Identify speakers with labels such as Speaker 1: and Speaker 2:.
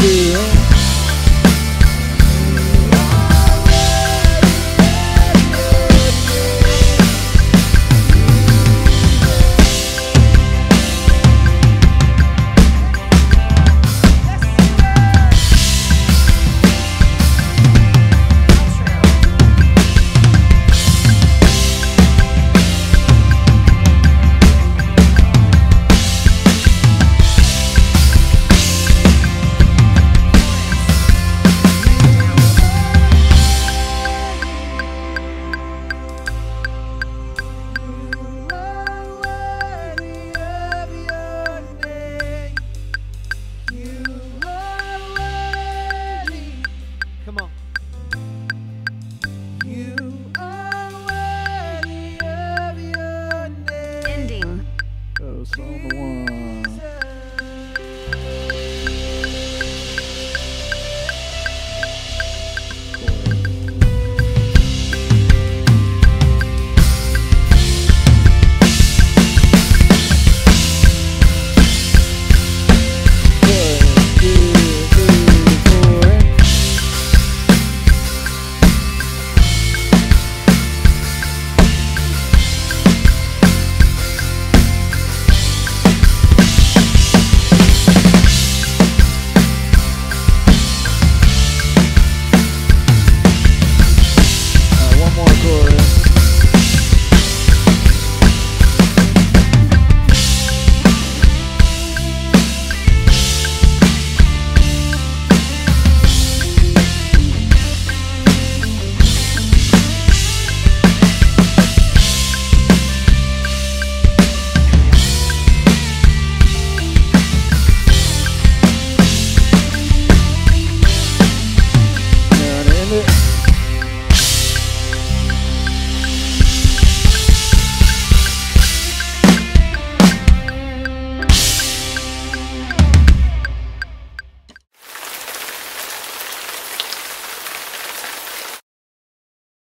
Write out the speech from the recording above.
Speaker 1: Yeah.